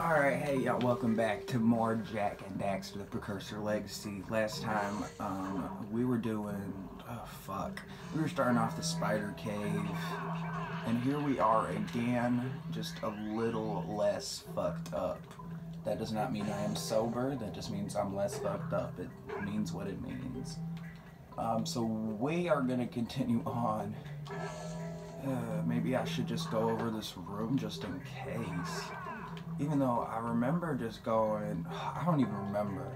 Alright, hey y'all, welcome back to more Jak and Daxter the Precursor Legacy. Last time, um, we were doing, oh fuck, we were starting off the Spider Cave, and here we are again, just a little less fucked up. That does not mean I am sober, that just means I'm less fucked up. It means what it means. Um, so we are gonna continue on. Uh, maybe I should just go over this room just in case. Even though I remember just going, I don't even remember.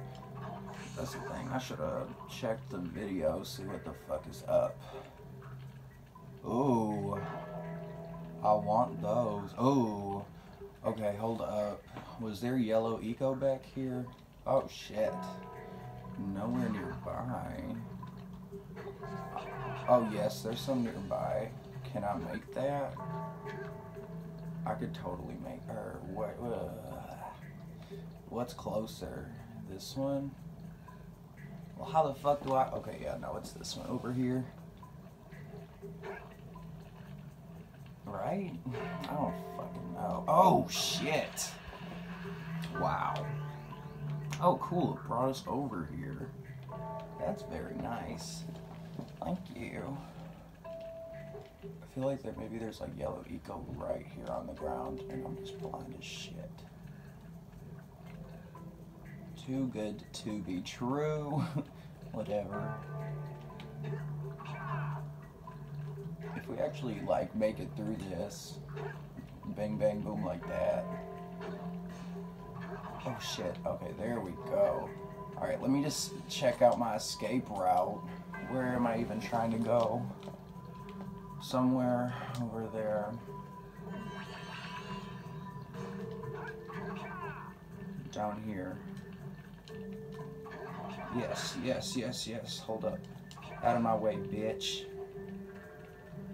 That's the thing. I should have checked the video, see what the fuck is up. Ooh. I want those. Ooh. Okay, hold up. Was there yellow eco back here? Oh shit. Nowhere nearby. Oh yes, there's some nearby. Can I make that? I could totally make her. What? Uh, what's closer? This one? Well, how the fuck do I? Okay, yeah, no, it's this one over here. Right? I don't fucking know. Oh shit! Wow. Oh, cool. It brought us over here. That's very nice. Thank you. I feel like that maybe there's like yellow eco right here on the ground and I'm just blind as shit. Too good to be true. Whatever. If we actually like make it through this, bang bang boom like that. Oh shit, okay, there we go. Alright, let me just check out my escape route. Where am I even trying to go? Somewhere over there. Down here. Yes, yes, yes, yes. Hold up. Out of my way, bitch.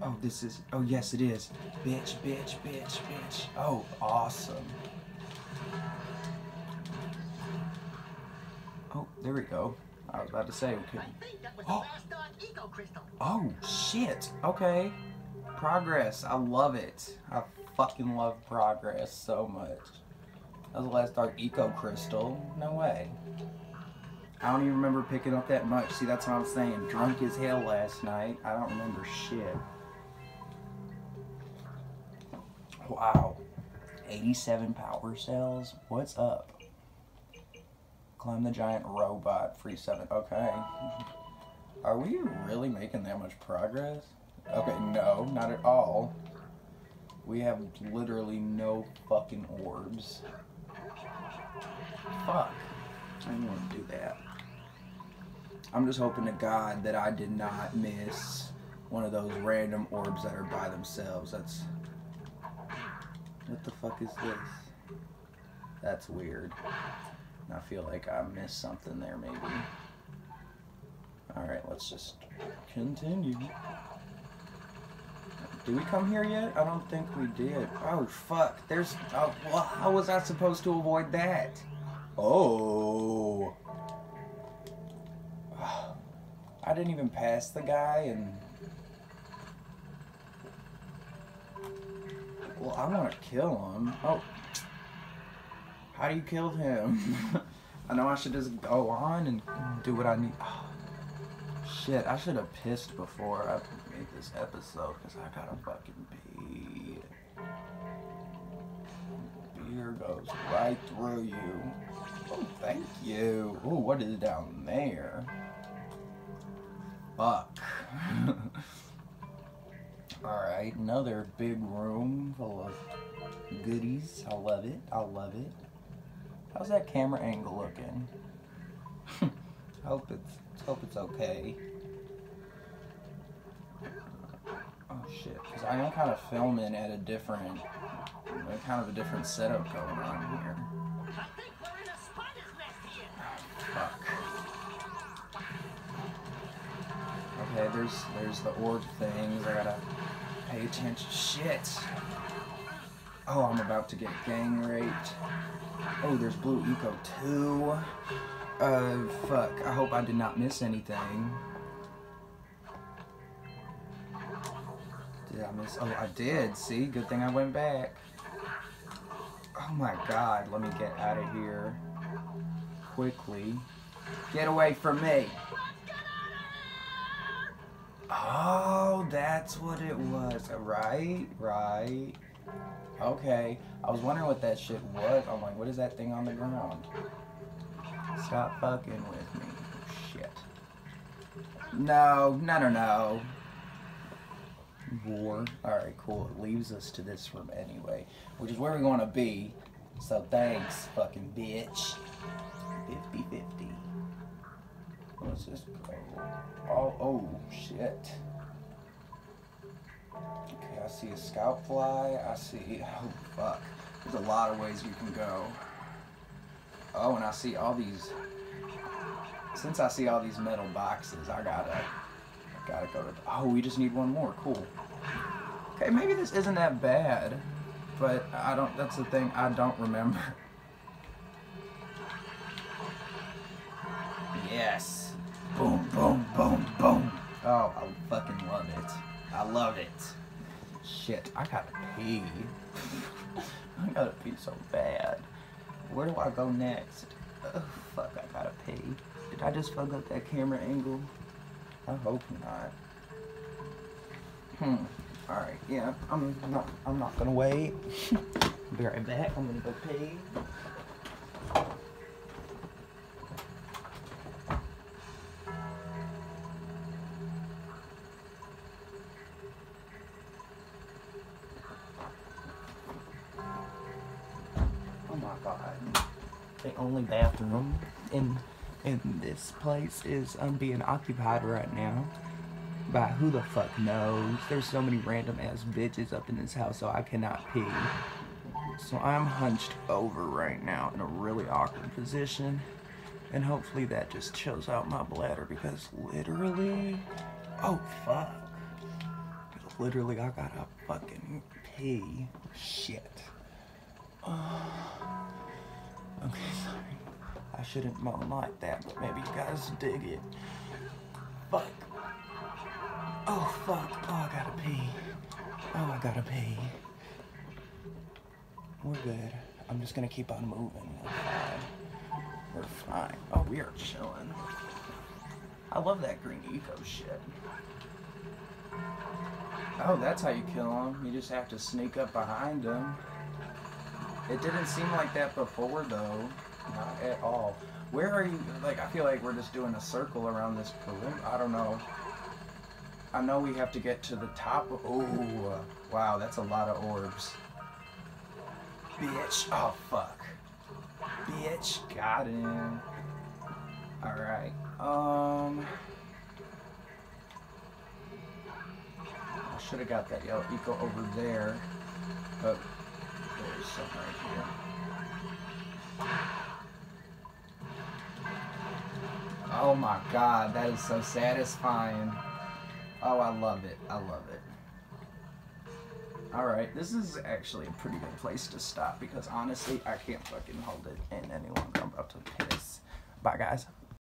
Oh, this is. Oh, yes, it is. Bitch, bitch, bitch, bitch. Oh, awesome. Oh, there we go. I was about to say we couldn't. Oh. oh shit! Okay, progress. I love it. I fucking love progress so much. That was the last dark eco crystal. No way. I don't even remember picking up that much. See, that's what I'm saying. Drunk as hell last night. I don't remember shit. Wow. 87 power cells? What's up? Climb the giant robot, free seven. Okay. Are we really making that much progress? Okay, no, not at all. We have literally no fucking orbs. Fuck. I didn't want to do that. I'm just hoping to God that I did not miss one of those random orbs that are by themselves. That's... What the fuck is this? That's weird. I feel like I missed something there, maybe. Alright, let's just continue. Did we come here yet? I don't think we did. Oh, fuck. There's... Oh, well, how was I supposed to avoid that? Oh. I didn't even pass the guy and... Well, I want to kill him. Oh, how do you kill him? I know I should just go on and do what I need. Oh, shit, I should have pissed before I made this episode because I gotta fucking pee. Beer goes right through you. Oh, thank you. Oh, what is down there? Fuck. Alright, another big room full of goodies. I love it. I love it. How's that camera angle looking? hope it's hope it's okay. Oh shit, because I am kind of filming at a different, kind of a different setup going on here. Fuck. Okay, there's there's the orb things. I gotta pay attention. Shit. Oh, I'm about to get gang raped. Oh, there's Blue Eco too. Uh, fuck. I hope I did not miss anything. Did I miss? Oh, I did. See? Good thing I went back. Oh my god, let me get out of here quickly. Get away from me. Oh, that's what it was. Right, right. Okay. I was wondering what that shit was. I'm like, what is that thing on the ground? Stop fucking with me. Shit. No, no, no, no. War. Alright, cool. It leaves us to this room anyway, which is where we're to be. So thanks, fucking bitch. 50 50. What's this? Oh, oh, shit. Okay, I see a scout fly. I see. Oh, fuck. There's a lot of ways you can go. Oh, and I see all these. Since I see all these metal boxes, I gotta. Gotta go to. Oh, we just need one more. Cool. Okay, maybe this isn't that bad. But I don't. That's the thing. I don't remember. Yes. Boom, boom, boom, boom. Oh, I fucking love it. I love it. Shit, I gotta pee. I gotta pee so bad. Where do I go next? Oh, fuck, I gotta pee. Did I just fuck up that camera angle? I hope not. Hmm. Alright, yeah, I'm not I'm not gonna wait. Be right back. I'm gonna go pee. The only bathroom in in this place is um, being occupied right now by who the fuck knows. There's so many random ass bitches up in this house, so I cannot pee. So I'm hunched over right now in a really awkward position. And hopefully that just chills out my bladder because literally, oh fuck. Literally, I gotta fucking pee. Shit. Okay, I shouldn't moan like that, but maybe you guys dig it. Fuck. Oh, fuck. Oh, I gotta pee. Oh, I gotta pee. We're good. I'm just gonna keep on moving. We're fine. We're fine. Oh, we are chilling. I love that green eco shit. Oh, that's how you kill them. You just have to sneak up behind them. It didn't seem like that before, though. Not at all. Where are you? Like, I feel like we're just doing a circle around this perimeter. I don't know. I know we have to get to the top. Oh, wow, that's a lot of orbs. Bitch. Oh, fuck. Bitch. Got him. Alright. Um. I should have got that yellow eco over there. But there's some right here. Oh my god, that is so satisfying. Oh, I love it. I love it. Alright, this is actually a pretty good place to stop because honestly, I can't fucking hold it in any longer. I'm about to piss. Bye, guys.